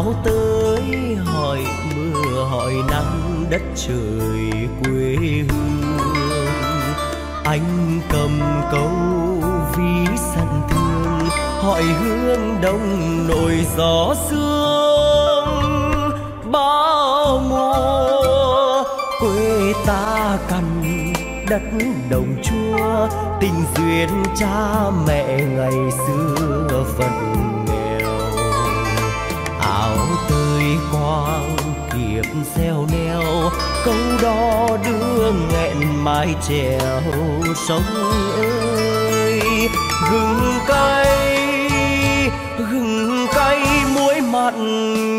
áo tới hỏi mưa, hỏi nắng, đất trời, quê hương. Anh cầm câu ví săn thương, hỏi hương đông nổi gió sương. Bao mùa quê ta cằn, đất đồng chua, tình duyên cha mẹ ngày xưa vẫn áo tơi quang kiếp xeo neo, câu đó đưa nghẹn mái trèo sông ơi. Gừng cay gừng cay muối mặn,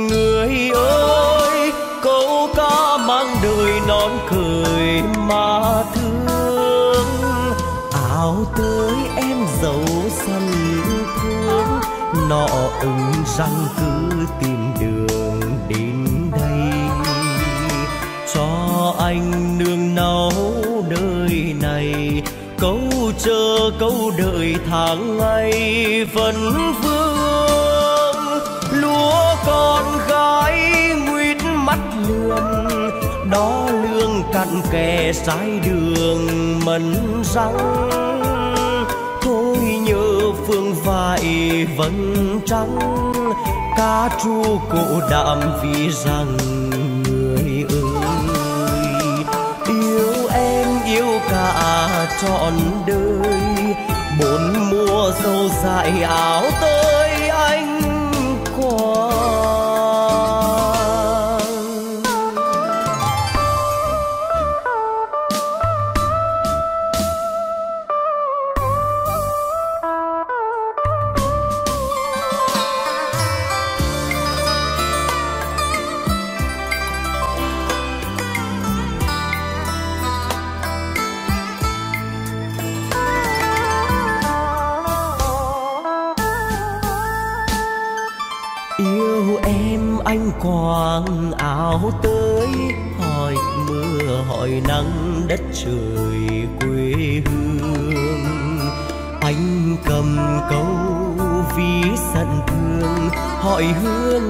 người ơi, câu ca mang đời non cười mà thương nọ ứng răng cứ tìm đường đến đây. Cho anh nương náu đời này câu chờ câu đợi tháng ngày vẫn vương. Lúa con gái nguyết mắt lườm, đó lương cặn kè sai đường mần răng vai vải vẫn trắng cá tru cổ đạm vì rằng người ơi, yêu em yêu cả trọn đời, bốn mùa dâu dài áo tôi.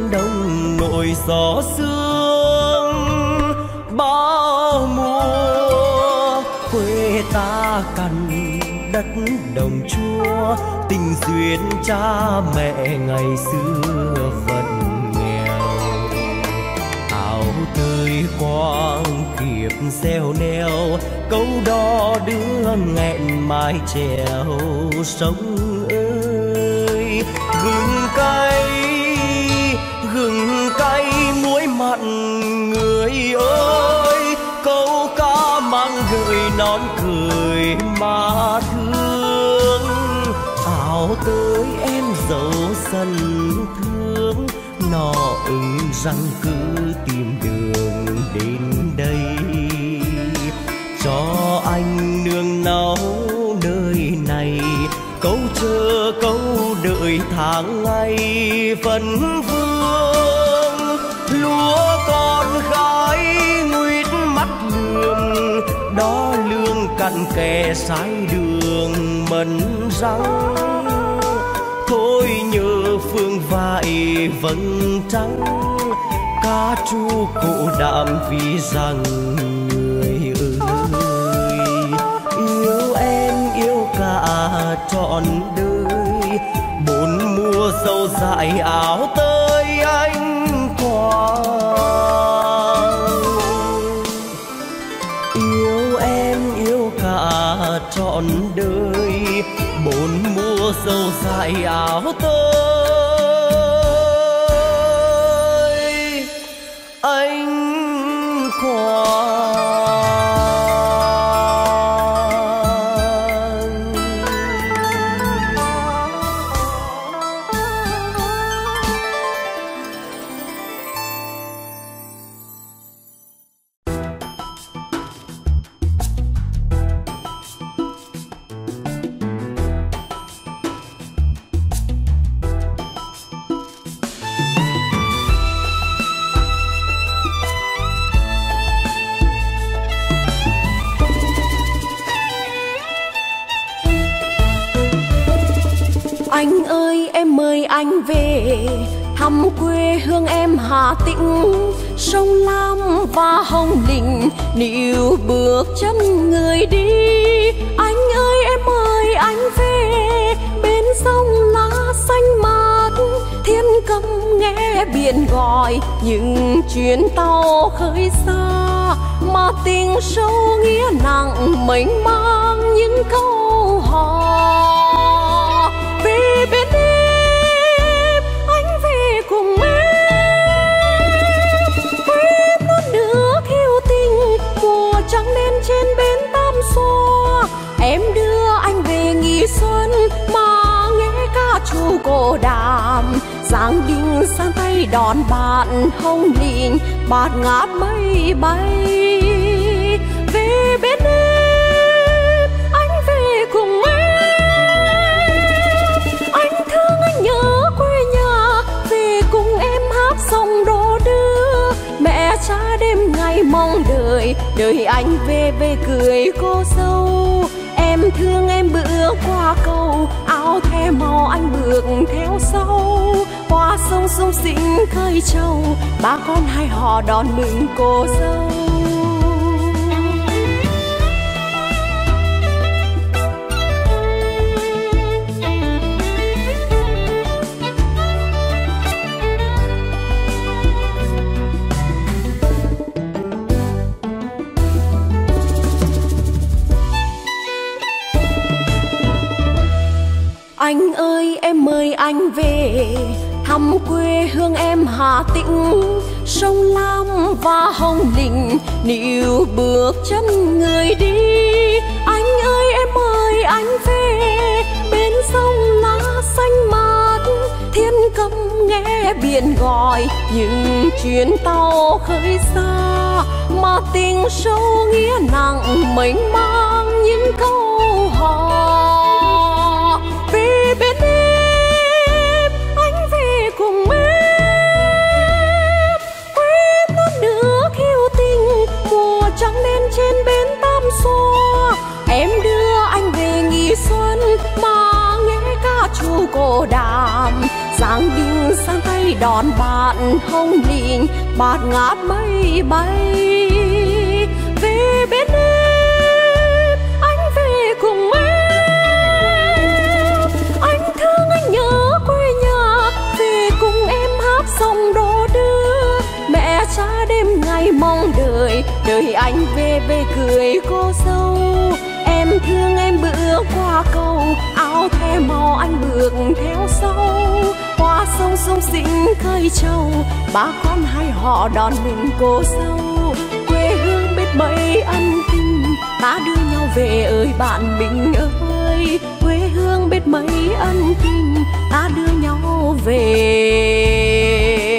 Đông nổi gió sương bao mùa quê ta cằn đất đồng chua tình duyên cha mẹ ngày xưa vẫn nghèo. Áo tơi quang kiệp gieo neo, câu đo đưa nghẹn mái trèo sống muối người ơi, câu ca mang gợi nón cười mà thương. Áo tới em dấu sân thương, nọ ứng răng cứ tìm đường đến đây. Cho anh nương náu nơi này, câu chờ câu đợi tháng ngày vẫn kẻ sai kè đường mình răng thôi nhớ phương vải vẫn trắng cá chu cụ đạm vì rằng người ơi, yêu em yêu cả trọn đời. Bốn mùa sâu dại áo tới anh qua. Trọn đời bốn mùa sâu dài áo tôi. Anh quàng Hà Tĩnh, sông Lam và Hồng Lĩnh, níu bước chân người đi. Anh ơi, em ơi, anh về, bên sông lá xanh mát. Thiên cầm nghe biển gọi, những chuyến tàu khơi xa. Mà tình sâu nghĩa nặng mênh mang, những câu trên bến tam xoa. Em đưa anh về nghỉ xuân mà nghe ca chu cổ đàm. Giáng đinh sang tay đón bạn hồng lịnh, bạt ngát mây bay. Về bên em mong đợi đợi anh về về cười cô dâu. Em thương em bữa qua cầu, áo the màu anh bước theo sau. Qua sông sông xinh khơi trâu ba con hai họ đón mừng cô dâu. Về. Thăm quê hương em Hà Tĩnh, sông Lam và Hồng Lĩnh. Níu bước chân người đi, anh ơi em mời anh về. Bên sông lá xanh mát, thiên cầm nghe biển gọi. Những chuyến tàu khơi xa, mà tình sâu nghĩa nặng, mênh mang những câu xuân mà nghe ca chu cổ đàm. Giang đinh sang tay đón bạn hồng lịnh, bạt ngát mây bay. Về bên em, anh về cùng em. Anh thương anh nhớ quê nhà, về cùng em hát sông đô đưa. Mẹ cha đêm ngày mong đợi đợi anh về về cười cô dâu em qua cầu, áo the màu anh bước theo sau. Qua sông sông xinh khơi trâu ba con hai họ đón mừng cô dâu. Quê hương biết mấy ân tình ta đưa nhau về ơi bạn mình ơi. Quê hương biết mấy ân tình ta đưa nhau về.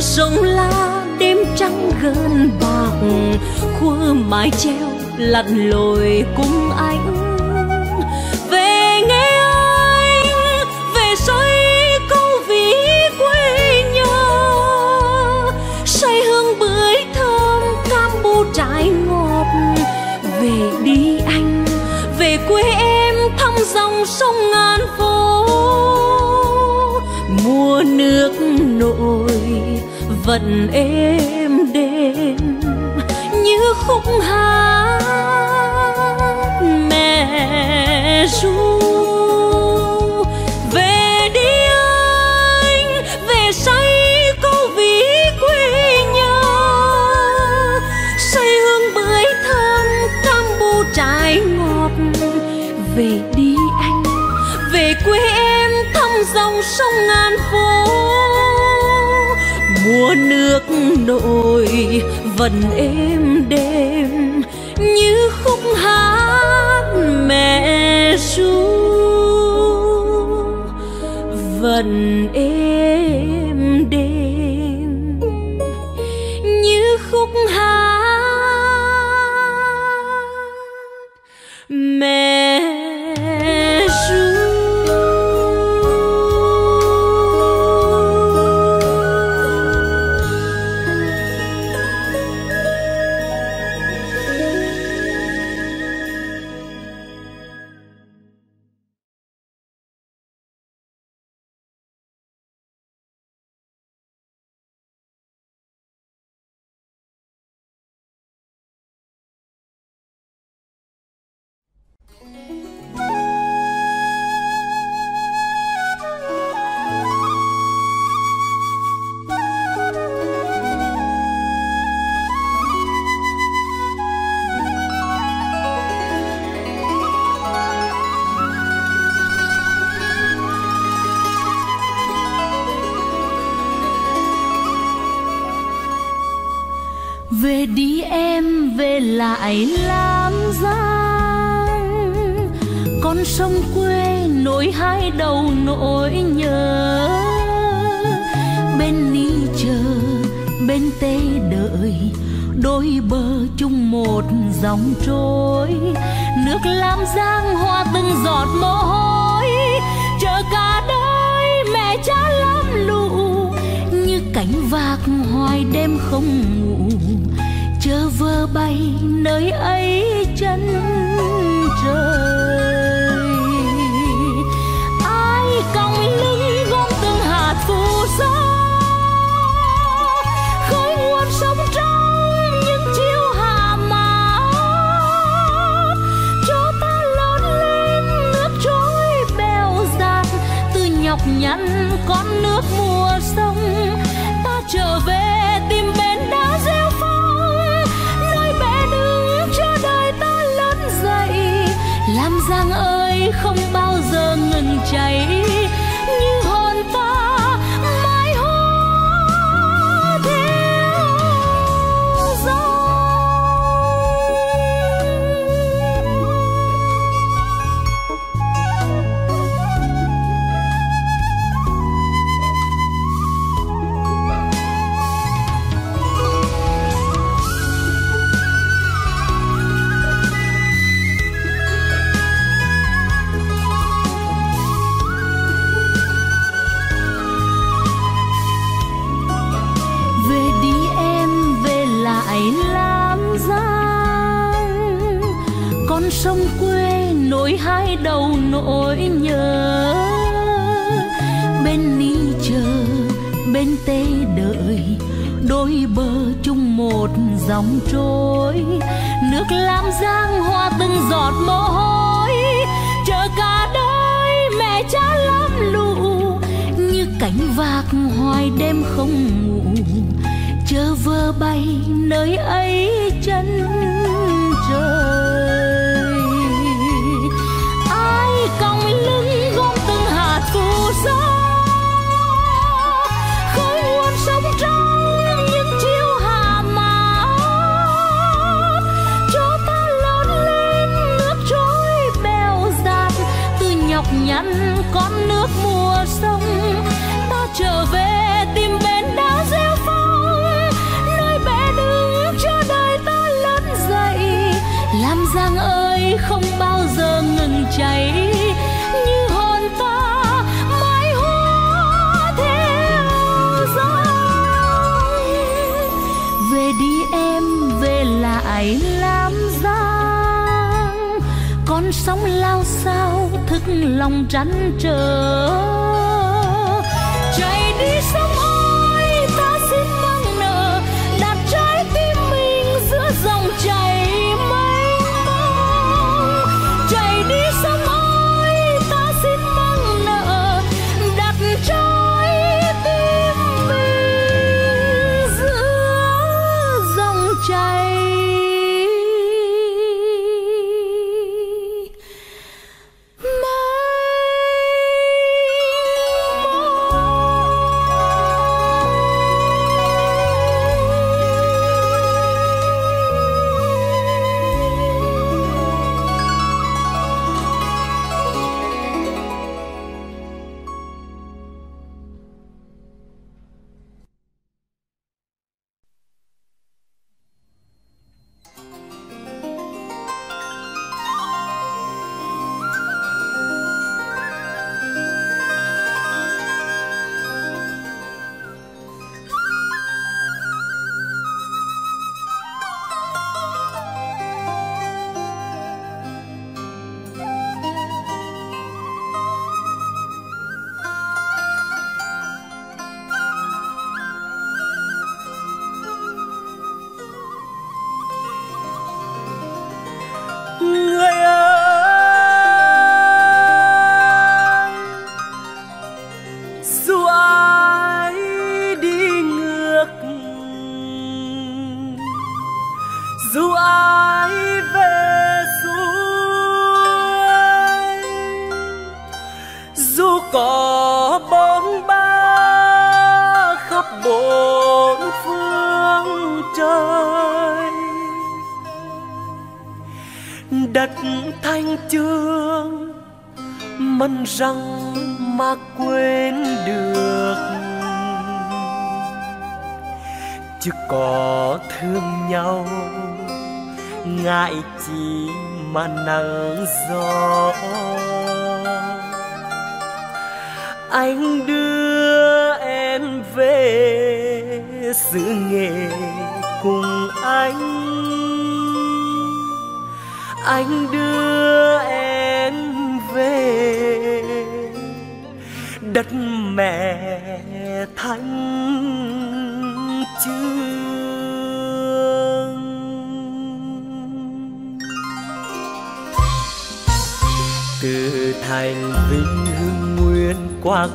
sông la đêm trắng gần bạc khuya mái treo lặn lội cùng anh vẫn êm đêm. Như khúc hát vần êm đêm như bay nơi ấy chân trời. Ai còng lưng gom từng hạt phù sa, khơi nguồn sống trong những chiều hạ má cho ta lớn lên nước trôi bèo dạt, từ nhọc nhằn con dòng trôi. Nước lam giang hoa từng giọt mồ hôi. Chờ cả đời mẹ cha lắm lũ như cánh vạc hoài đêm không ngủ. Chờ vơ bay nơi ấy chân trời. lòng trăn trở.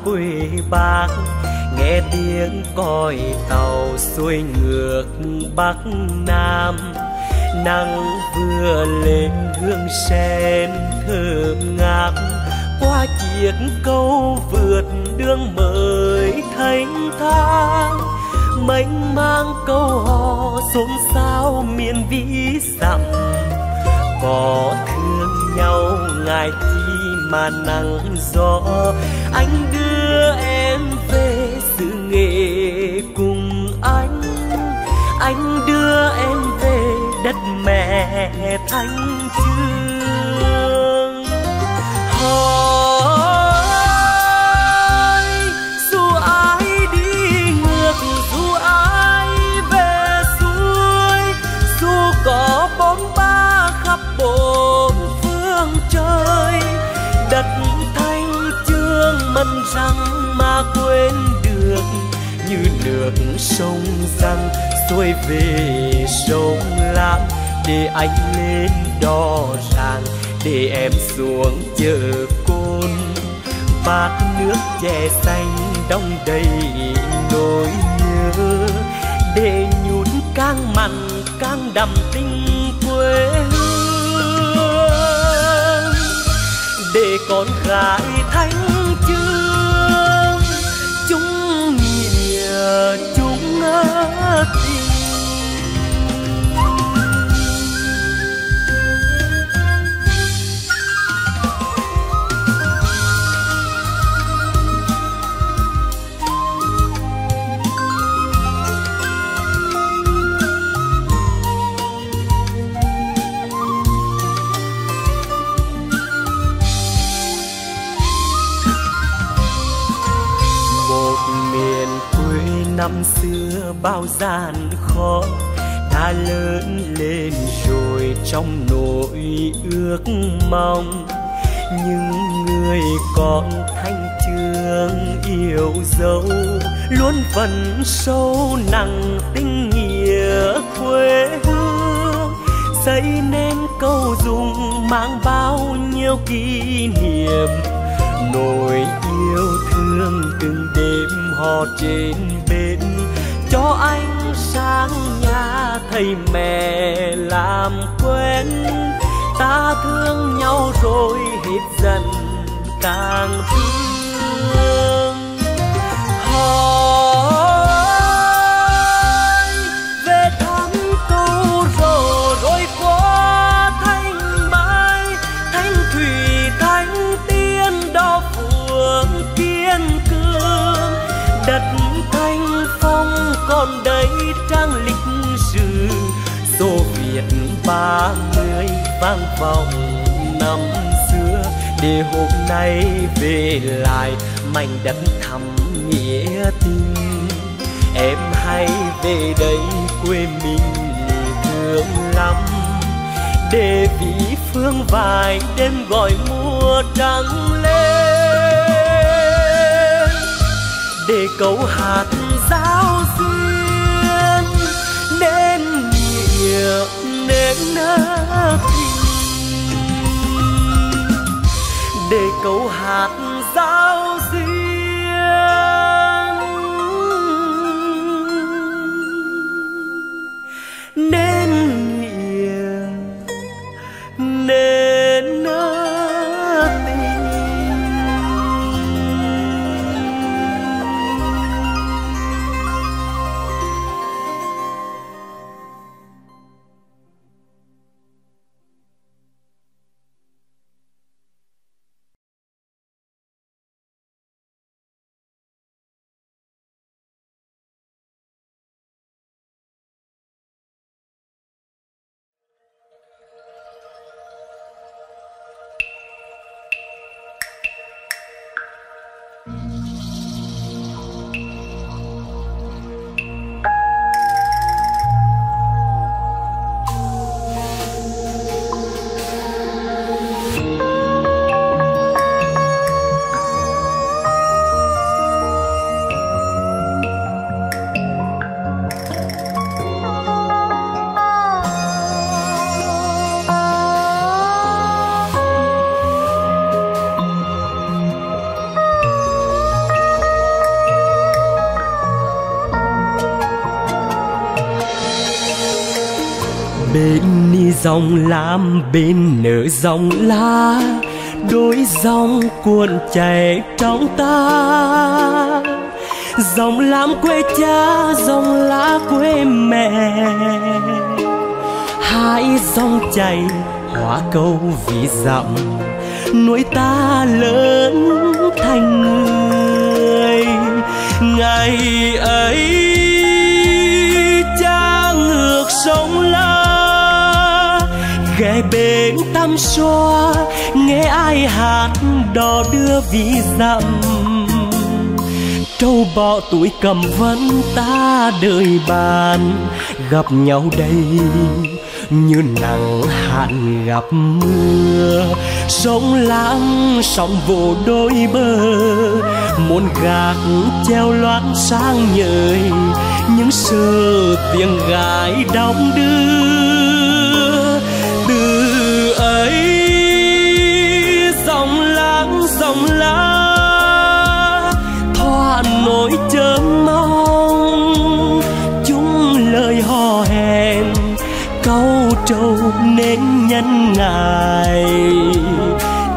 Quê bác nghe tiếng còi tàu xuôi ngược bắc nam. Nắng vừa lên hương sen thơm ngát, qua chiếc câu vượt đường mới thanh thang. Mênh mang câu hò xôn xao miền vĩ dặm có thương nhau ngài chi mà nắng gió. Anh đưa mẹ thanh chương hỏi, dù ai đi ngược, dù ai về xuôi, dù có bốn ba khắp bốn phương trời, đất thanh chương mân răng mà quên được, như nước sông răng xuôi về sông lam để anh lên đò ràng, để em xuống chợ côn. Bát nước chè xanh đong đầy nỗi nhớ, để nhún càng mặn càng đậm tình quê hương. Để con gái thanh chương chúng nghĩa chúng tình năm xưa bao gian khó, đã lớn lên rồi trong nỗi ước mong. Những người con thanh trường yêu dấu luôn vẫn sâu nặng tình nghĩa quê hương. Xây nên câu dùng mang bao nhiêu kỷ niệm, nỗi yêu thương từng đêm hò trên cho anh sang nhà thầy mẹ làm quen. Ta thương nhau rồi hết dần càng thương. Hỏi ba mươi vang vọng năm xưa. Để hôm nay về lại, mảnh đất thắm nghĩa tình. Em hãy về đây quê mình thương lắm để vị phương vài đêm gọi mùa trắng lên. Để câu hạt giáo nên tình để câu hát giao duyên. Nên dòng lam bên nở dòng lá đôi dòng cuộn chảy trong ta. Dòng lam quê cha, dòng lá quê mẹ, hai dòng chảy hóa câu vì dặm nuôi ta lớn thành người. Ngày ấy bên xoa nghe ai hát, đò đưa vì dặm. Trâu bọ tuổi cầm vẫn ta đời bàn, gặp nhau đây như nắng hạn gặp mưa. Sông lãng sóng vỗ đôi bờ muốn gạt treo loạn sang nhời. Những sơ tiếng gái đong đưa trâu nên nhân ngài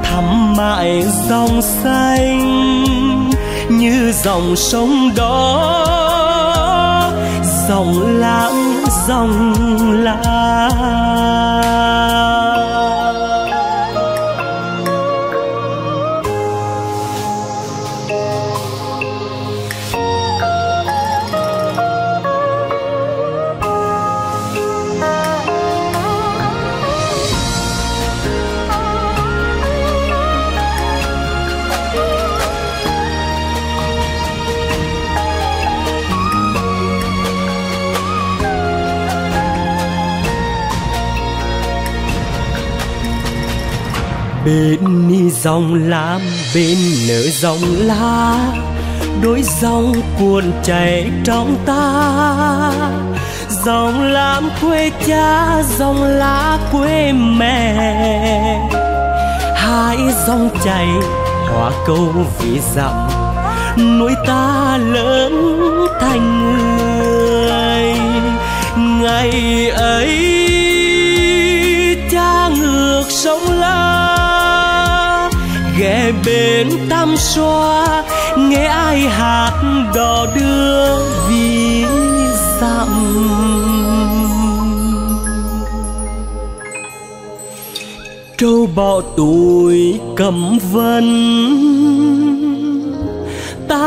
thăm mãi dòng xanh như dòng sông đó. Dòng lãng dòng lãng. Bên ni dòng lam bên nở dòng lá. Đôi dòng cuồn chảy trong ta. Dòng lam quê cha, dòng lá quê mẹ. Hai dòng chảy, hóa câu vì dặm. Nuôi ta lớn thành người. Ngày ấy bên tam xoa, nghe ai hát đò đưa vì dặm. Trâu bọ tuổi cầm vân, ta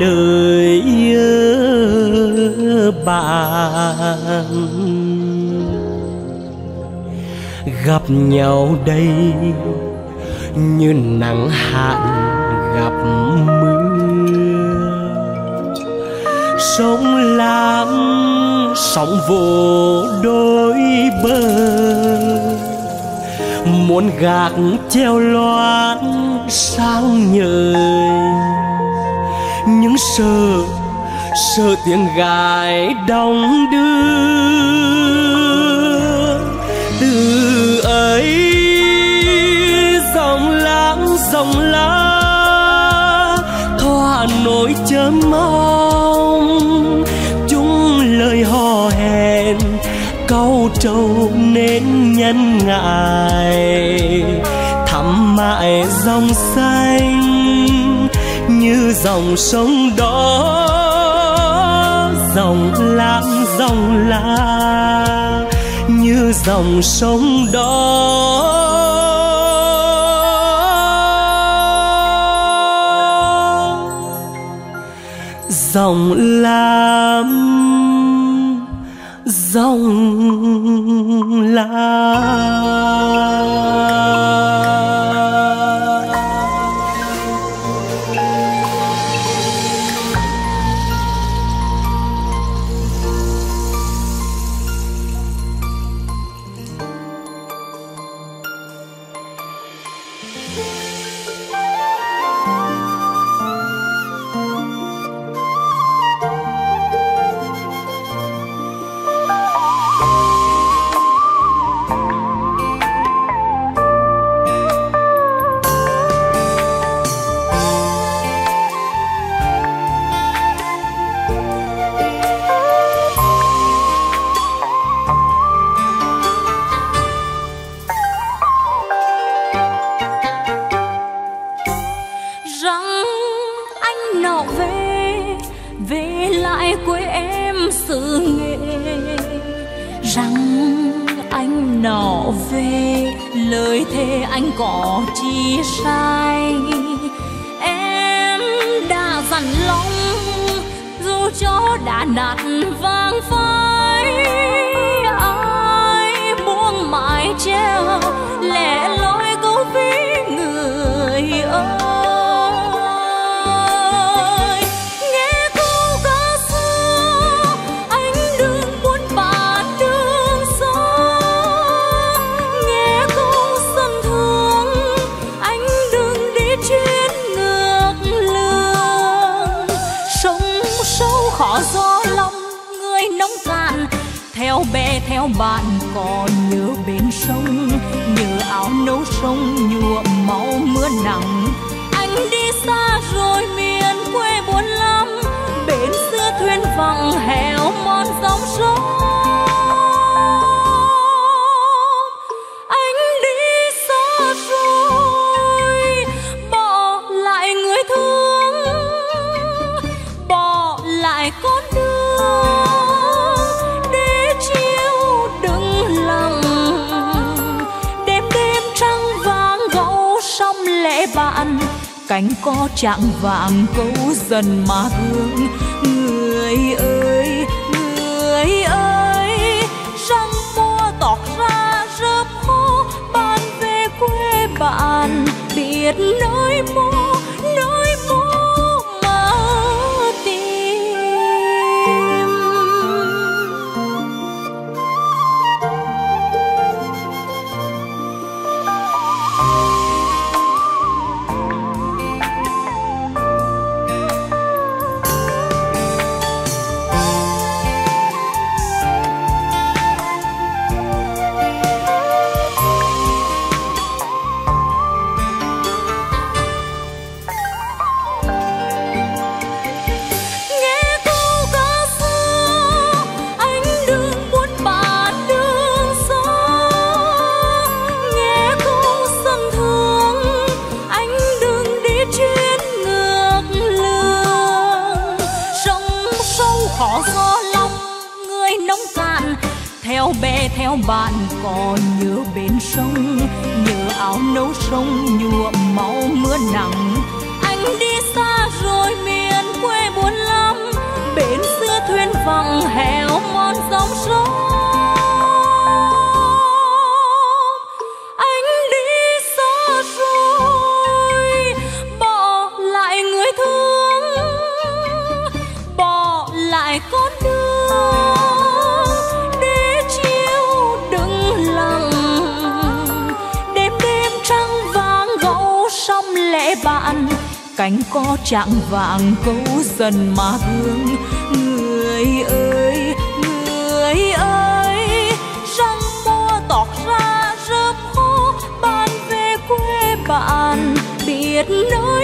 đời bạn. Gặp nhau đây như nắng hạn gặp mưa. Sông lam, sóng vỗ đôi bờ. Muốn gạt treo loan sang nhời. Những sợ sợ tiếng gái đong đưa. Từ ấy dòng lá thoa nỗi chớ mong. Chung lời hò hẹn, câu trầu nên nhân ngại. Thắm mãi dòng xanh như dòng sông đó dòng lãng dòng lá như dòng sông đó dòng lam dòng lam. trạng vạng câu dần mà thương cánh có trạng vàng câu dần mà hương. Người ơi người ơi, răng mua tọt ra rơm khô bạn về quê bạn biệt nơi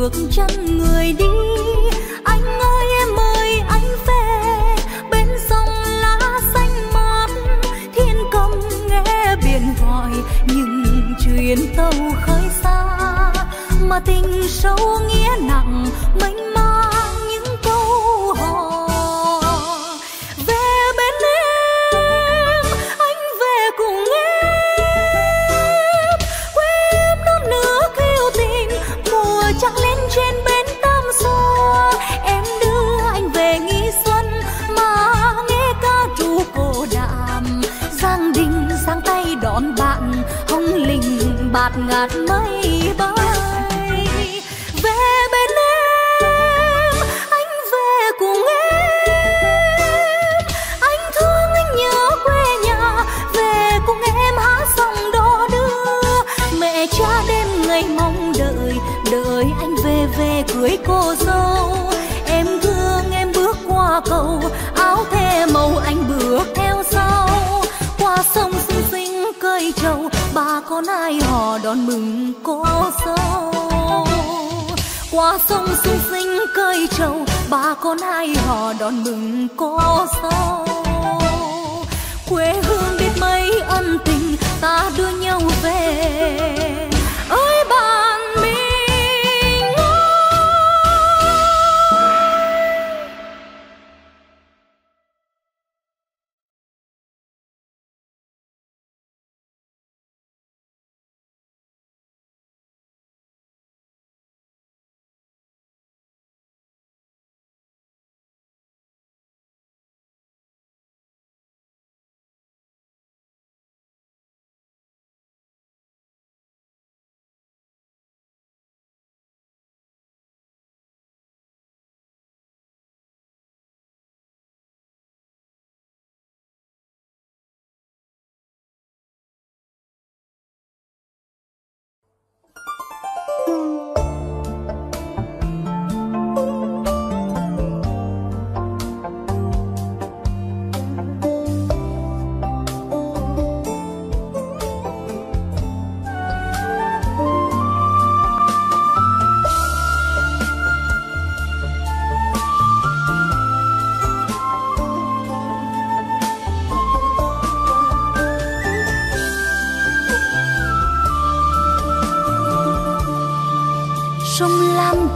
bước chân người đi. Anh ơi, em ơi, anh về. Bên sông lá xanh mát, thiên công nghe biển gọi nhưng chuyến tàu khơi xa. Mà tình sâu nghĩa nặng, mênh con hai họ đón mừng cô sao quê hương biết mấy ân tình ta đưa nhau về.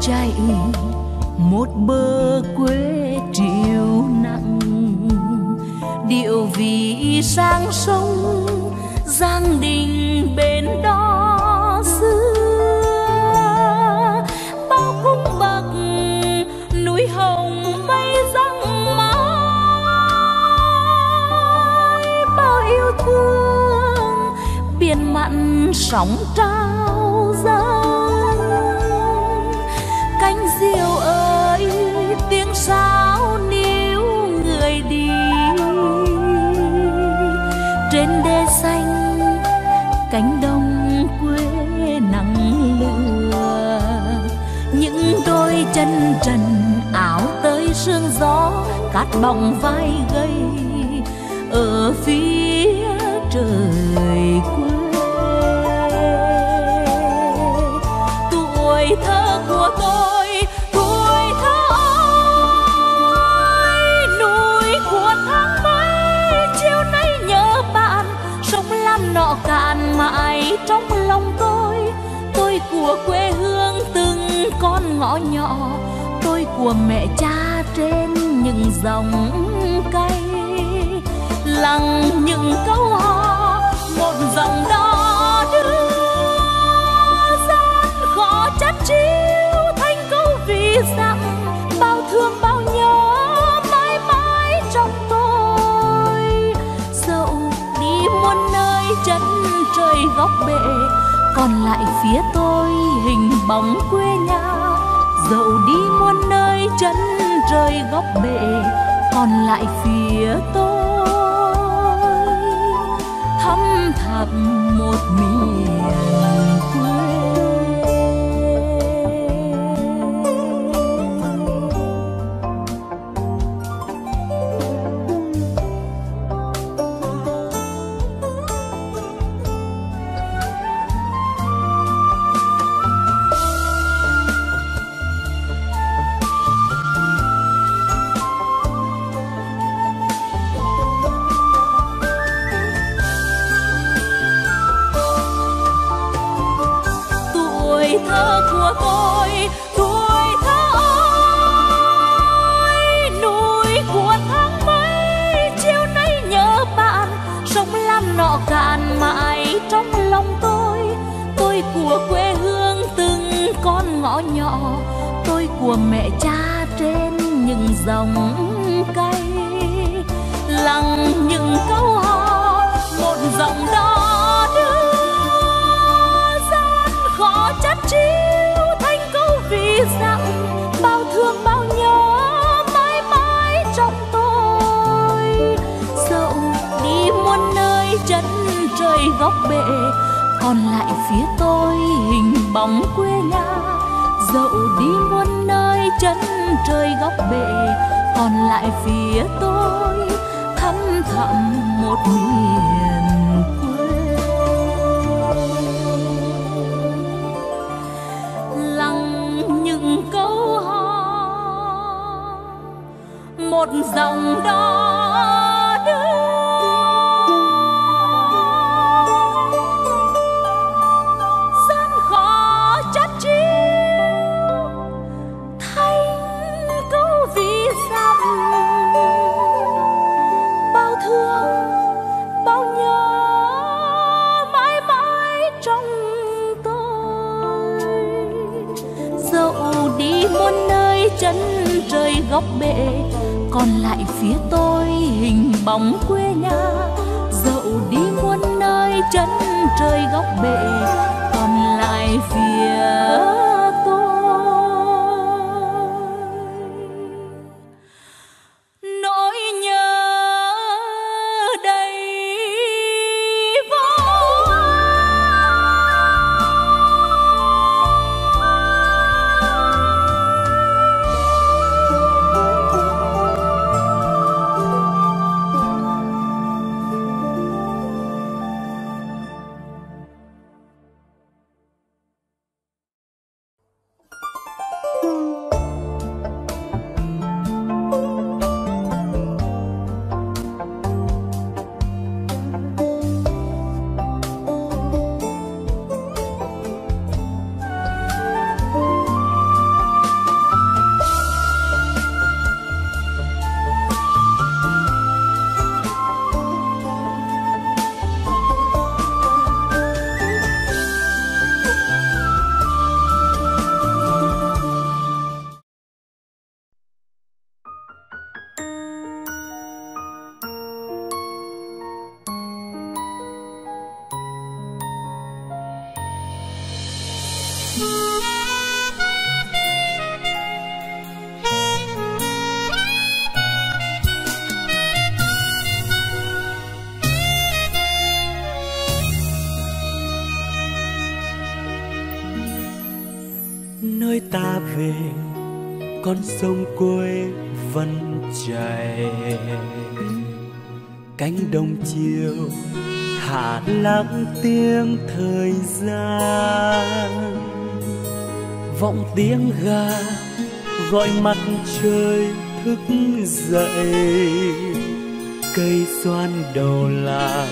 chạy một bờ quê triều nặng. Điệu vì sang sông, giang đình bên đó xưa. Bao cung bậc núi hồng mây răng mãi. Bao yêu thương, biển mặn sóng trăng. Cát bóng vai gầy ở phía trời quê. Tuổi thơ của tôi, tuổi thơ ơi, núi của tháng mấy chiều nay nhớ bạn, sông lam nọ cạn mãi trong lòng tôi. Tôi của quê hương từng con ngõ nhỏ, tôi của mẹ cha trên những dòng cây, lặng những câu hò, một dòng đó đưa gian khó chất chiếu thành câu vì rằng bao thương bao nhớ mãi mãi trong tôi. Dẫu đi muôn nơi chân trời góc bể, còn lại phía tôi hình bóng quê nhà. Dẫu đi muôn nơi chân rơi góc bể còn lại phía tôi. Thăm thẳm một miền thăm thẳm một miền quê. Lặng những câu hò một dòng đó góc bệ còn lại phía tôi hình bóng quê nhà, dẫu đi muôn nơi chân trời góc bệ còn lại phía lặng tiếng thời gian. Vọng tiếng gà gọi mặt trời thức dậy. Cây xoan đầu làng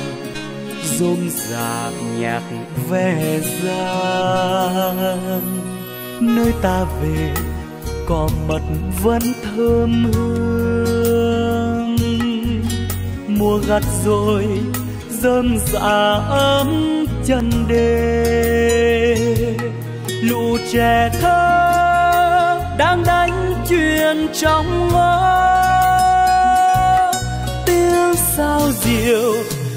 rôm rạc nhạc ve gian. Nơi ta về, cỏ mật vẫn thơm hương. Mùa gặt rồi rơm dạ ấm chân đê. Lũ trẻ thơ đang đánh chuyện trong ngõ. Tiếng sao diệu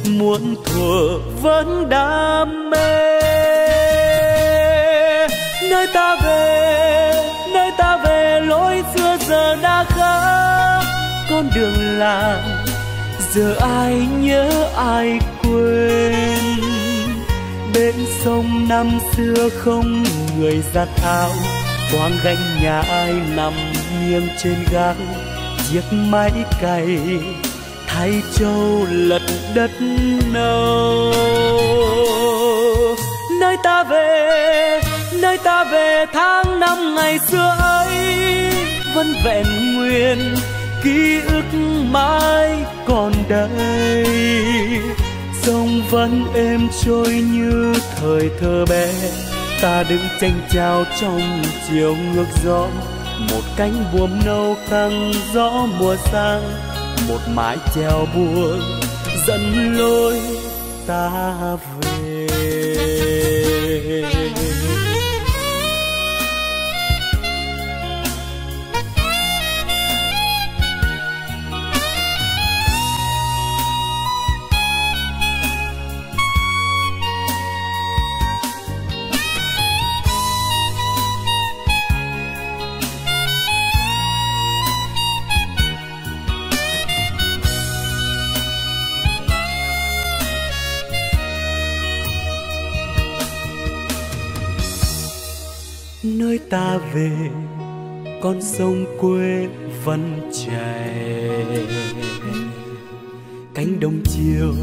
muộn thuở vẫn đam mê. Nơi ta về, nơi ta về, lối xưa giờ đã khác. Con đường làng, giờ ai nhớ ai quên. Bên sông năm xưa không người giặt áo quang gánh nhà ai nằm nghiêng trên gác. Chiếc máy cày thay châu lật đất nâu. Nơi ta về, nơi ta về tháng năm ngày xưa ấy, vẫn vẹn nguyên ký ức mãi còn đây sông vẫn êm trôi như thời thơ bé. Ta đứng tranh trao trong chiều ngược gió, một cánh buồm nâu căng gió mùa sang, một mái chèo buồn dẫn lối ta về. Ta về, con sông quê vẫn chảy. Cánh đồng chiều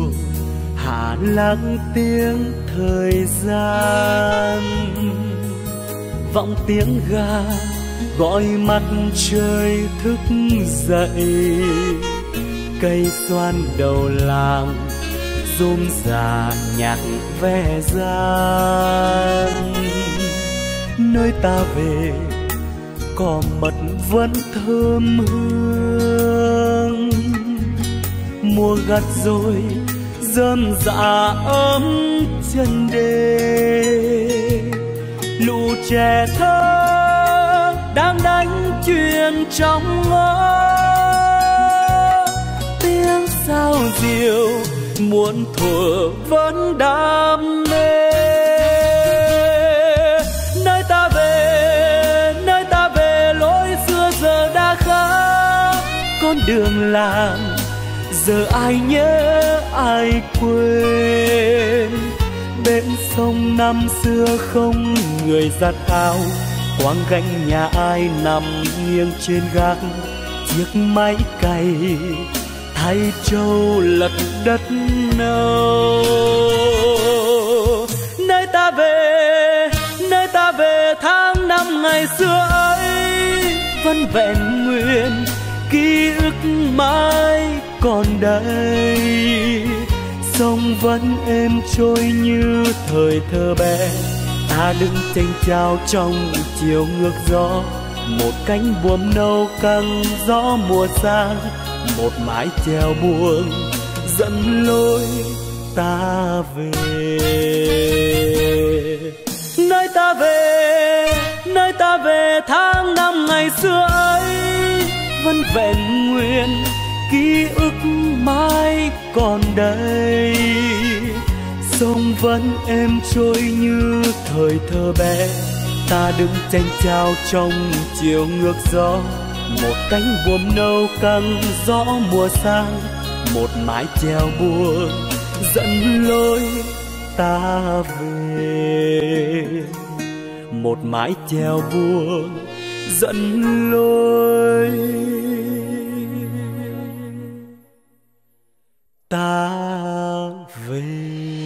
hạ lắng tiếng thời gian. Vọng tiếng gà, gọi mặt trời thức dậy. Cây xoan đầu làng, rôm rà nhạc ve gian nơi ta về cỏ mật vẫn thơm hương. Mùa gặt rồi, rơm dạ ấm chân đê. Lũ trẻ thơ đang đánh chuyện trong ngõ. Tiếng sao diều muộn thuở vẫn đam trong làng, giờ ai nhớ, ai quên? Bên sông năm xưa không người giặt áo, quang gánh nhà ai nằm nghiêng trên gác? Chiếc máy cày thay châu lật đất nâu. Nơi ta về, nơi ta về tháng năm ngày xưa ấy, vẫn vẹn nguyên ký ức mãi còn đây. Sông vẫn êm trôi như thời thơ bé. Ta đứng tranh trao trong chiều ngược gió. Một cánh buồm nâu căng gió mùa sang một mái chèo buông dẫn lối ta về. Nơi ta về, nơi ta về tháng năm ngày xưa ấy vẫn vẹn nguyên, ký ức mãi còn đây. Sông vẫn êm trôi như thời thơ bé, ta đứng tranh trao trong chiều ngược gió. Một cánh buồm nâu căng gió mùa sang, một mái chèo buồn dẫn lối ta về. Một mái chèo buồn dẫn lối ta về.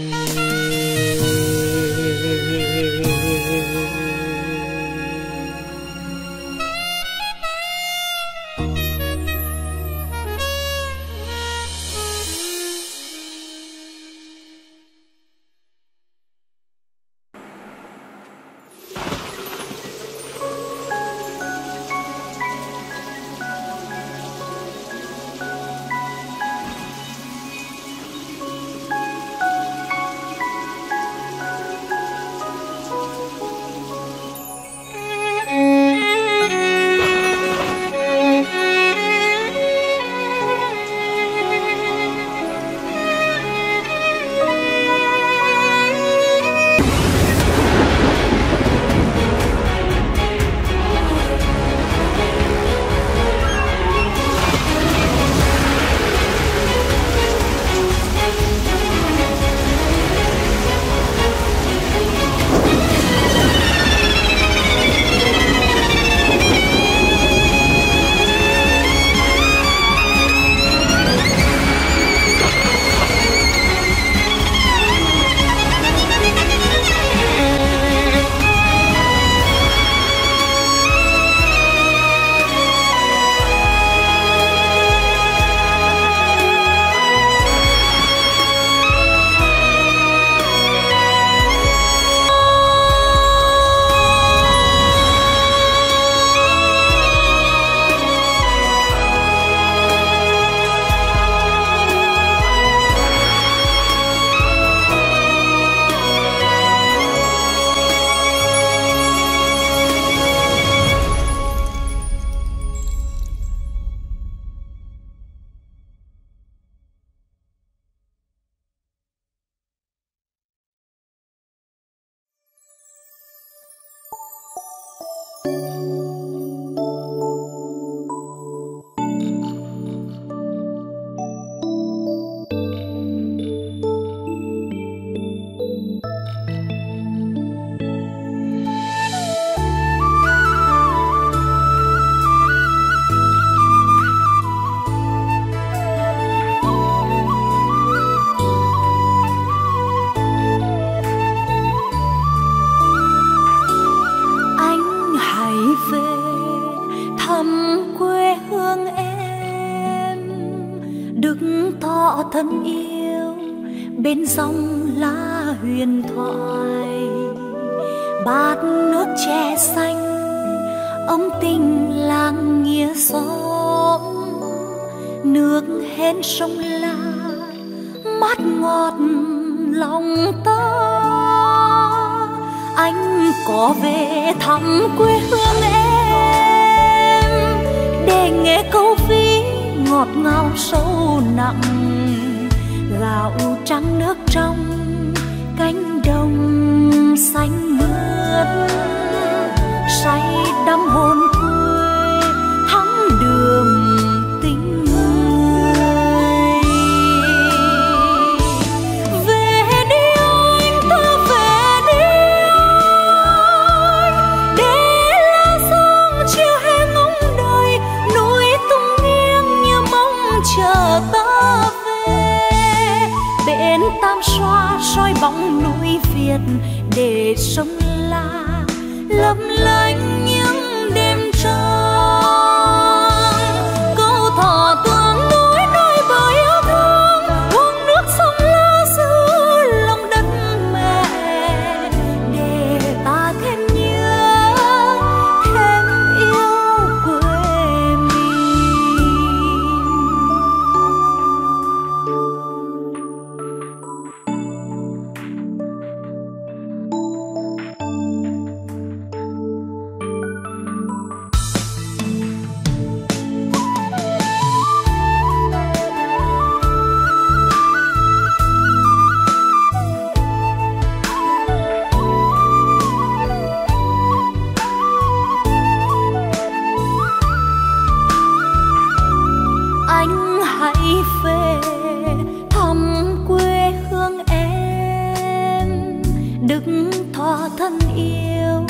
thân yêu,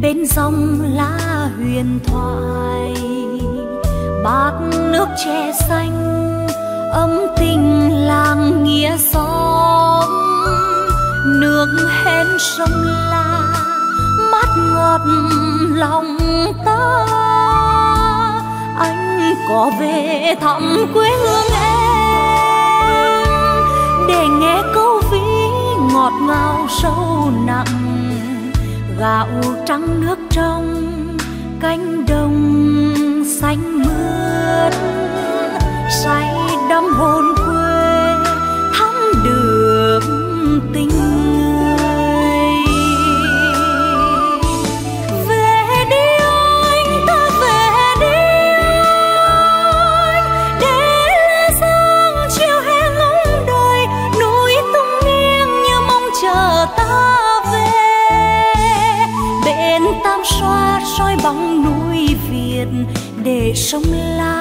bên dòng lá huyền thoại. Bát nước tre xanh, ấm tình làng nghĩa xóm. Nước hén sông la mắt ngọt lòng ta. Anh có về thăm quê hương em, để nghe câu ví ngọt ngào sâu nặng gạo trắng nước trong cánh đồng xanh mướt, say đắm hồn quê thắm đường tình sông la.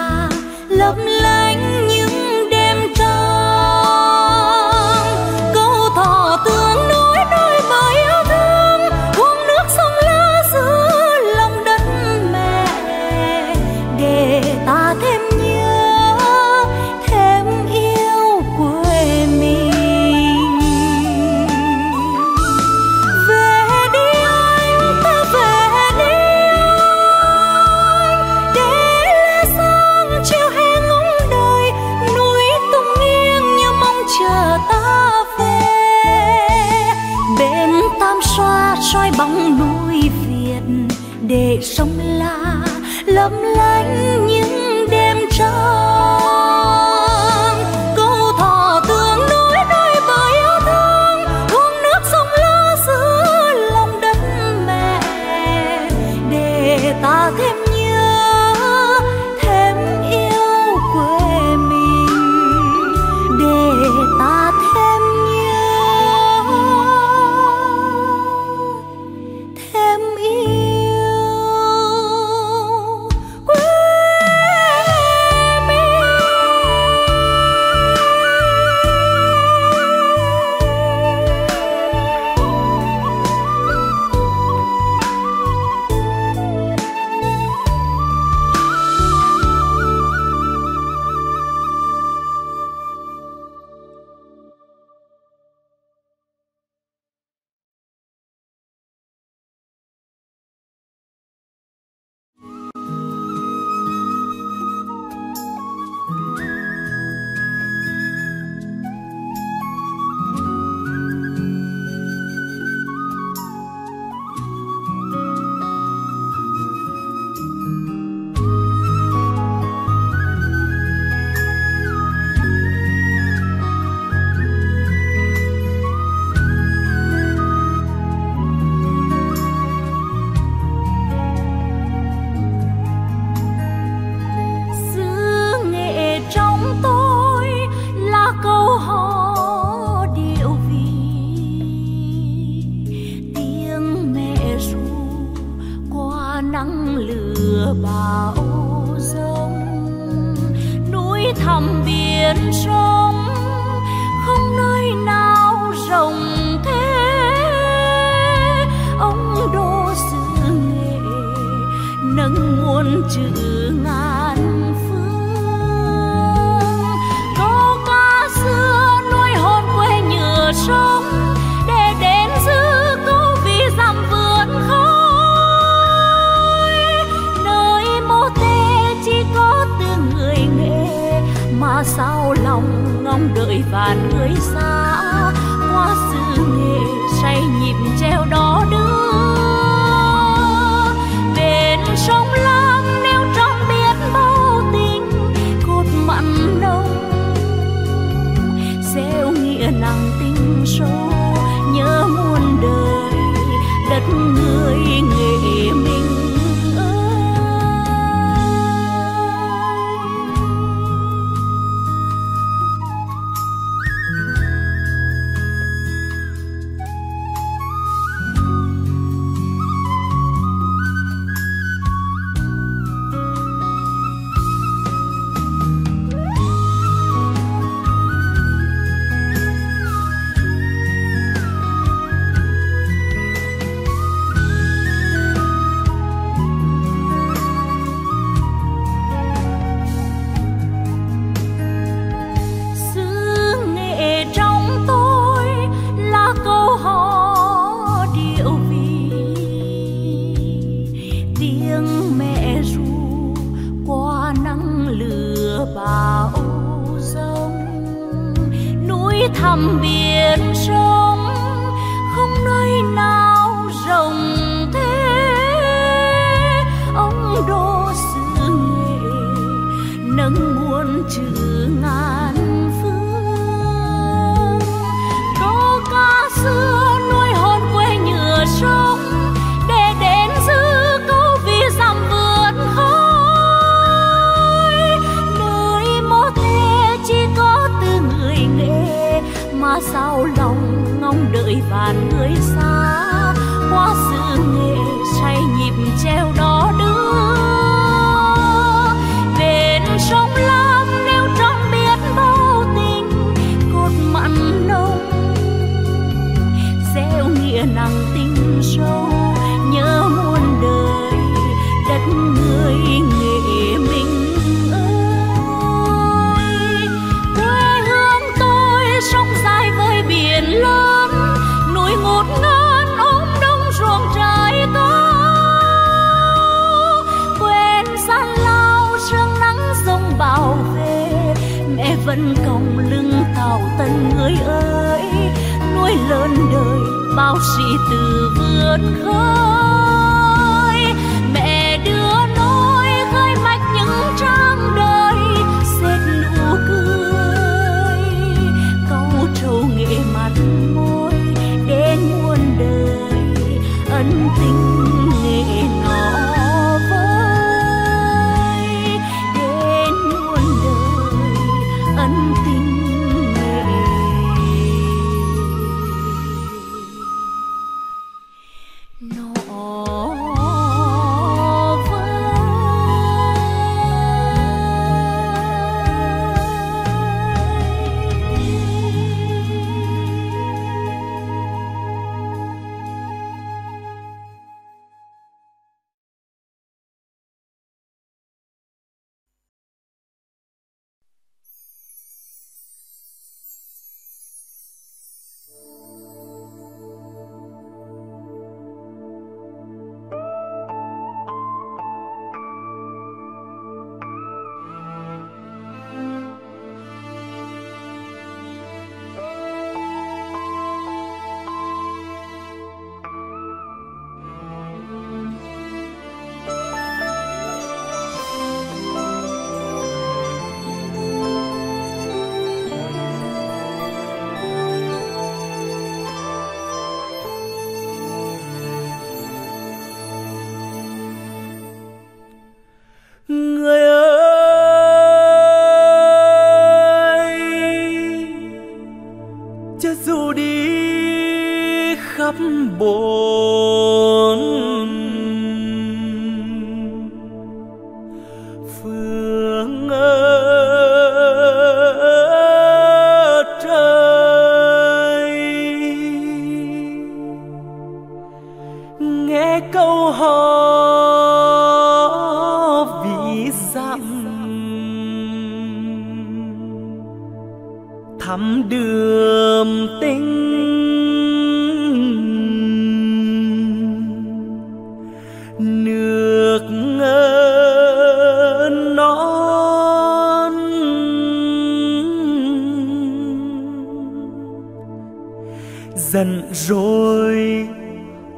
rồi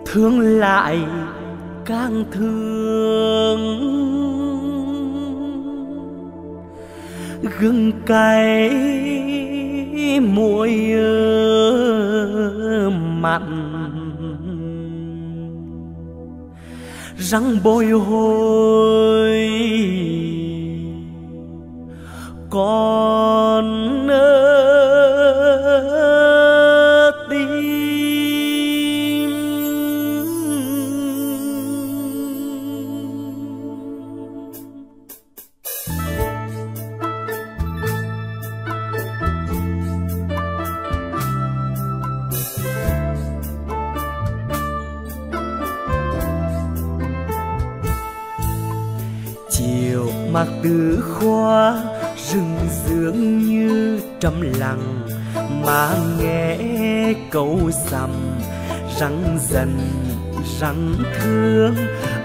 thương lại càng thương. Gừng cay môi mặn răng bôi hôi con ơi mặc từ khoa, rừng dưỡng như trầm lặng, mà nghe câu sầm, răng dần, răng thương.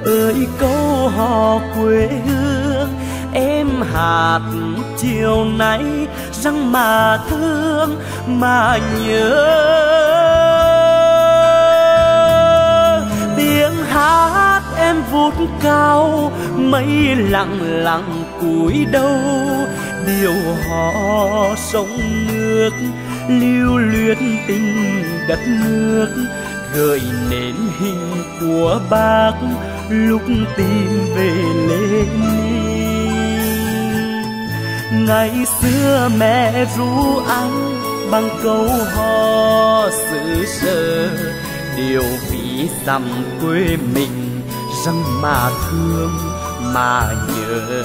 Ơi câu hò quê hương, em hạt chiều nay răng mà thương, mà nhớ vút cao mây lặng lặng cúi đầu. Điều họ sông nước, lưu luyến tình đất nước, gợi nên hình của bác lúc tìm về lên ngày xưa mẹ ru anh bằng câu hò xứ sở, điều vì dằm quê mình rằng mà thương, mà nhớ.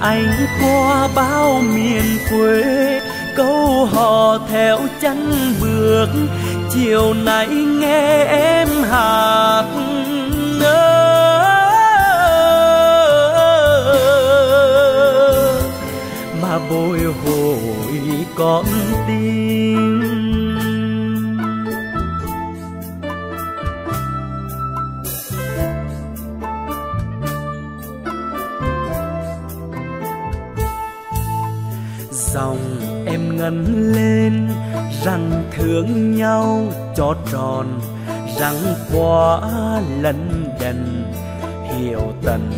Anh qua bao miền quê, câu hò theo chân bước. Chiều nay nghe em hát mà bồi hồi con tim. Dòng em ngân lên, rằng thương nhau cho tròn, rằng qua lần dần hiểu tận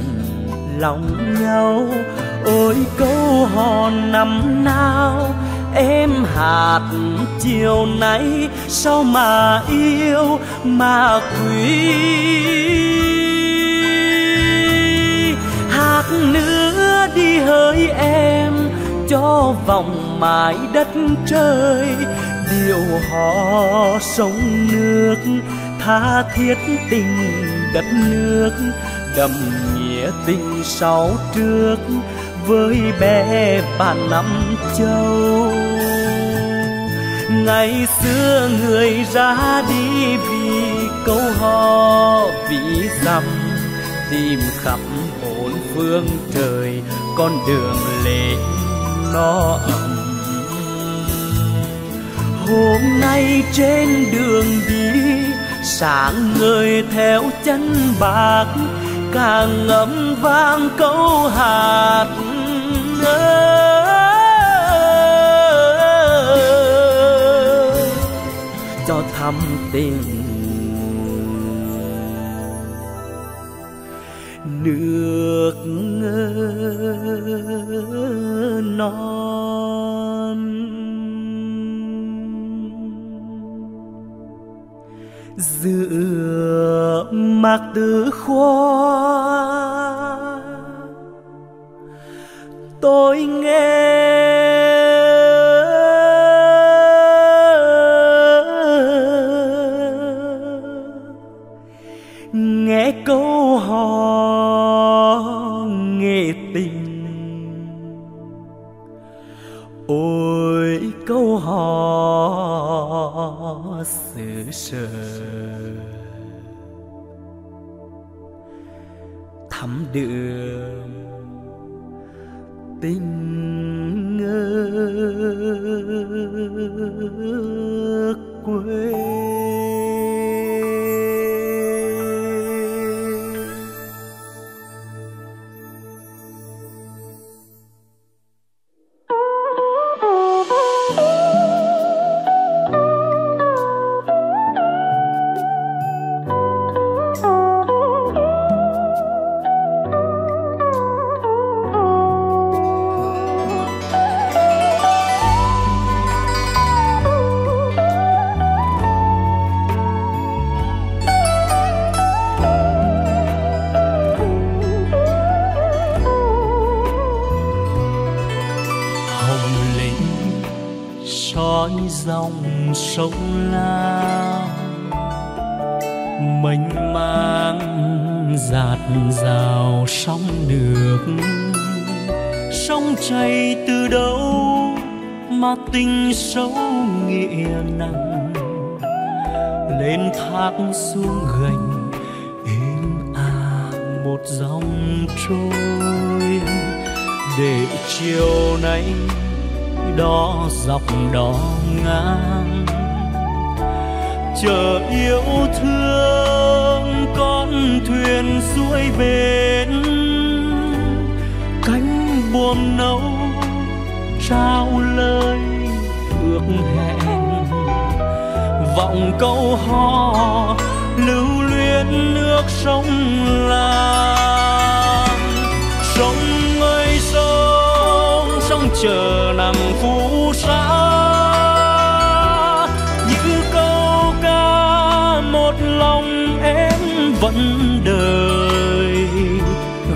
lòng nhau. Ôi câu hò năm nào, em hạt chiều nay, sao mà yêu mà quý? Hạt nữa đi hỡi em cho vòng mãi đất trời. Điều họ sông nước, tha thiết tình đất nước đậm nghĩa tình sau trước với bé bà năm châu. Ngày xưa người ra đi vì câu hò, vì dặm tìm khắp hồn phương trời con đường lệ no ấm hôm nay trên đường đi, sáng người theo chân bạc, càng ngấm vang câu hạt cho thăm tình. Nước non. Giữa mạc tử khoa tôi nghe thắm trao lời ước hẹn. Vọng câu hò, lưu luyến nước sông làng sông ơi, sông sông chờ nằm phù sa. Như câu ca một lòng em vẫn đời.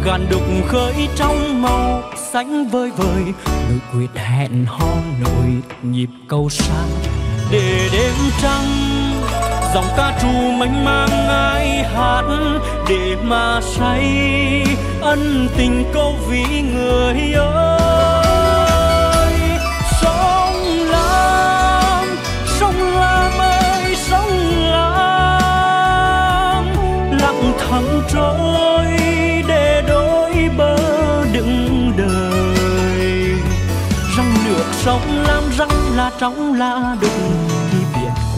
Gàn đục khơi trong màu xanh vơi vời. Nỗi quyết hẹn hò nổi nhịp câu sáng để đêm trăng, dòng ca trù mênh mang ai hát. Để mà say ân tình câu ví người ơi. Sông lam sông lam ơi, sông lam. Lặng thầm trôi để đôi bờ sống làm sông lam trống là trong là đừng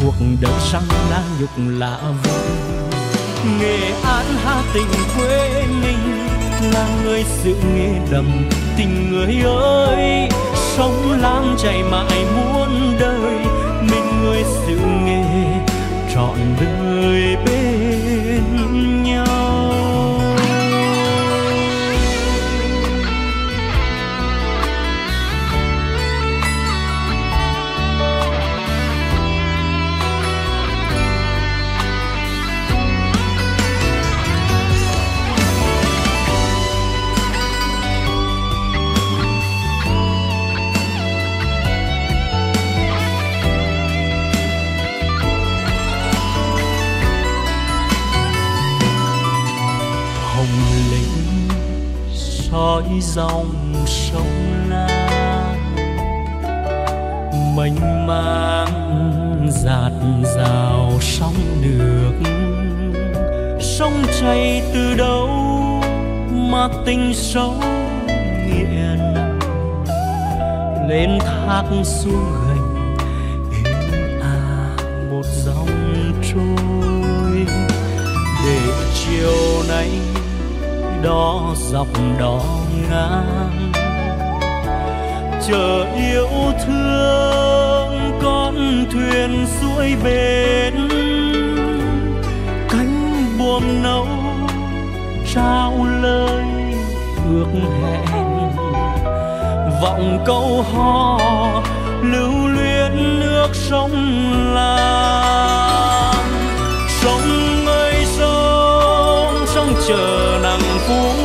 cuộc đời sang là nhục là vui nghệ an hà tình quê mình là người sự nghề đầm tình người ơi. Sống lam chảy mãi muôn đời, mình người sự nghề trọn đời dòng sông la mênh mang giạt rào sóng nước. Sông chảy từ đâu mà tình sâu nghĩa nặng. Lên thác xuống gành êm à một dòng trôi. Để chiều nay đó dọc đó ngang. Chờ yêu thương con thuyền xuôi bến. Cánh buồm nâu trao lời ước hẹn. Vọng câu hò lưu luyến nước sông lam. Sông ơi sông sông chờ nắng phù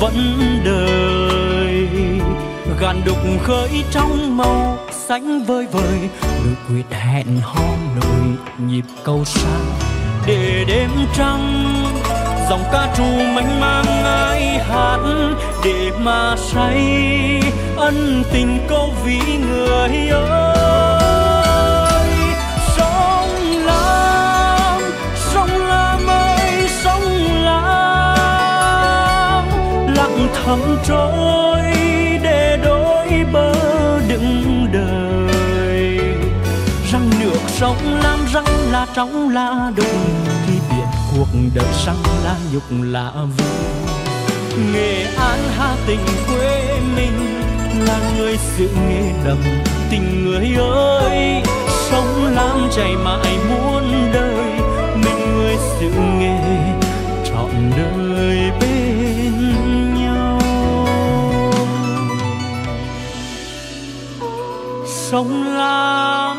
vẫn đời. Gàn đục khơi trong màu xanh vơi vời nỗi quyết hẹn hò nổi nhịp câu xa để đêm trăng, dòng ca trù mênh mang ai hát để mà say. Ân tình câu ví người ơi. Lặng trôi để đôi bờ đựng đời. Răng nước sông lam, răng là trong là đục cuộc đời sang là nhục là vui. Nghệ an hà tình quê mình là người sự nghề đầm tình người ơi. Sống lam chảy mãi muôn đời, mình người sự nghề trọn đời bên sống lam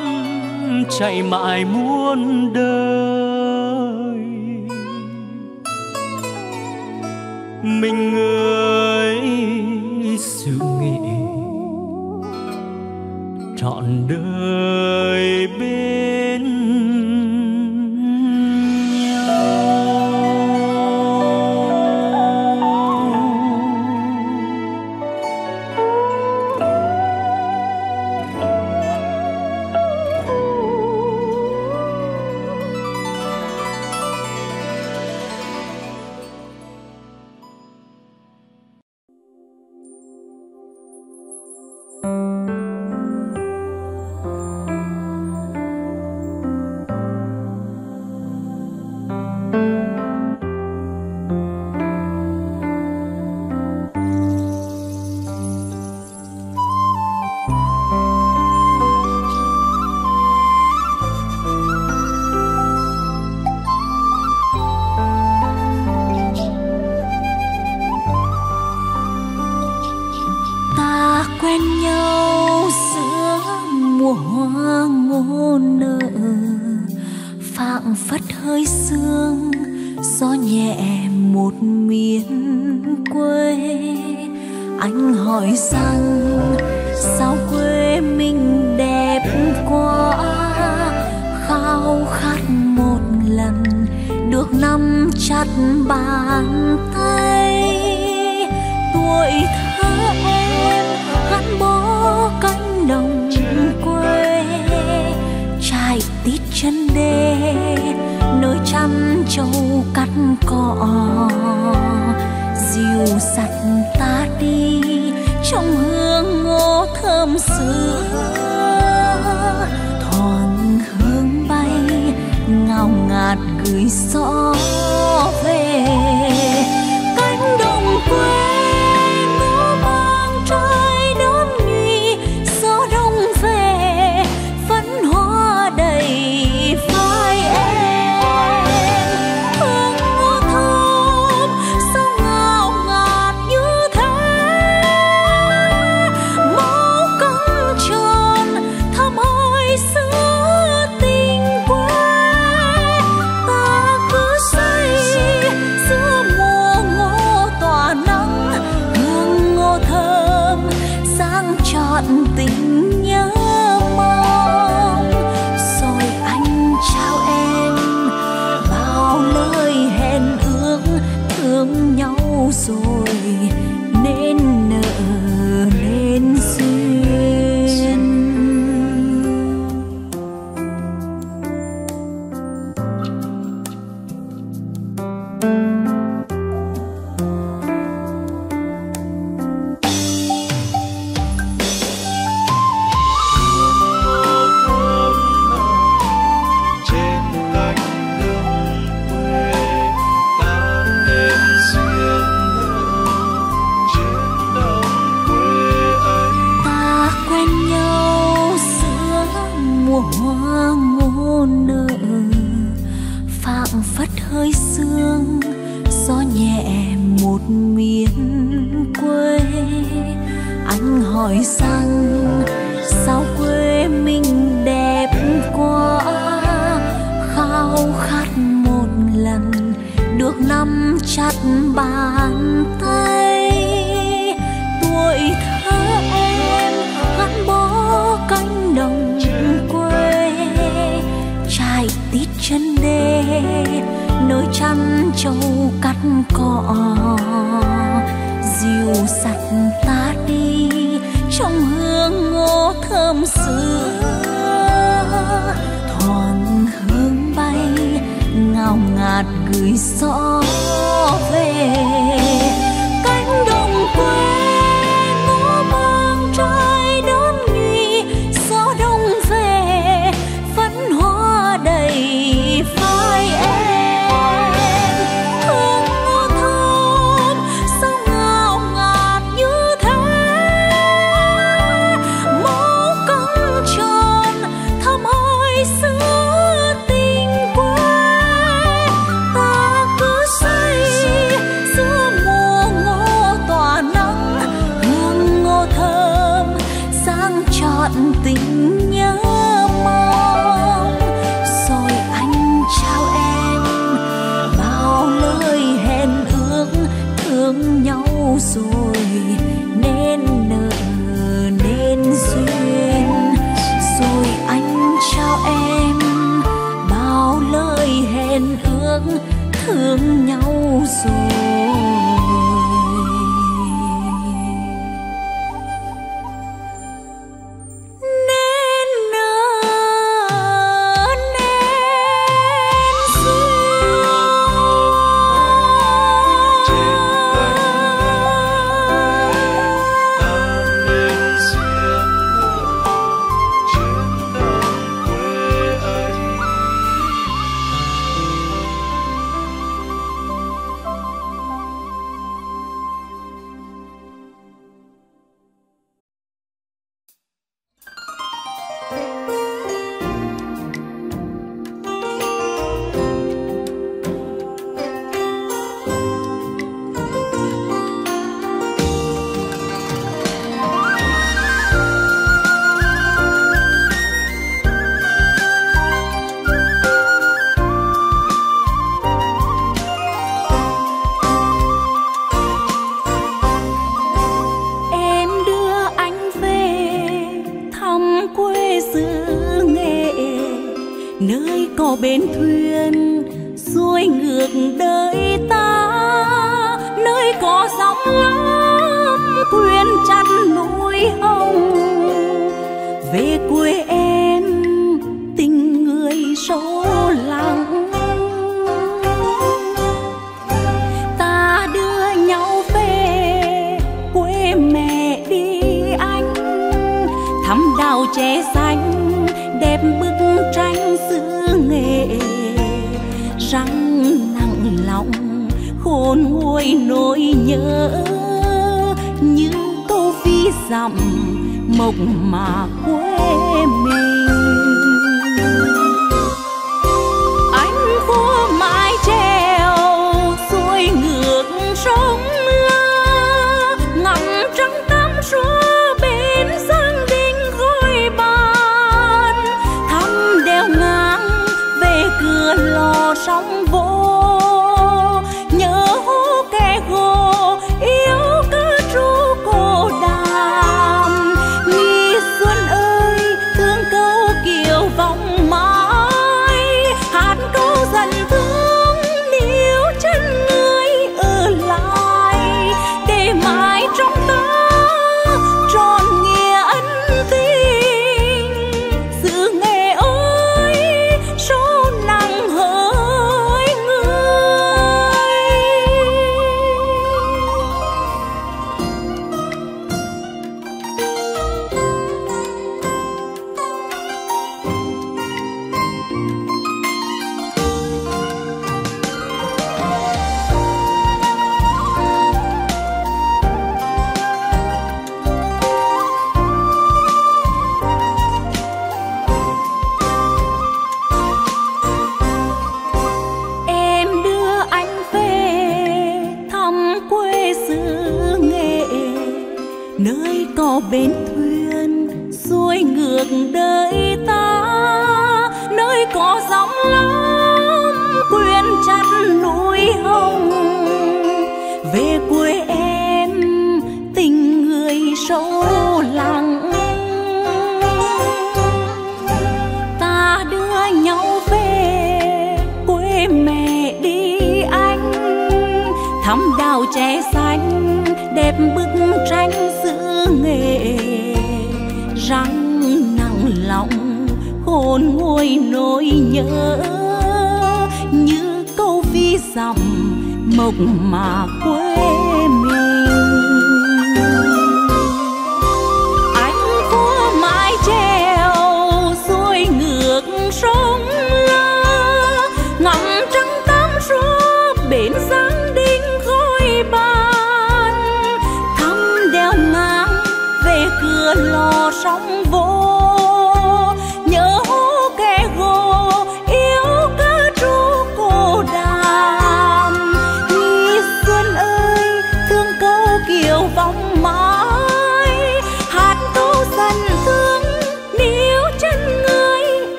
chảy mãi muôn đời. Mình người người xót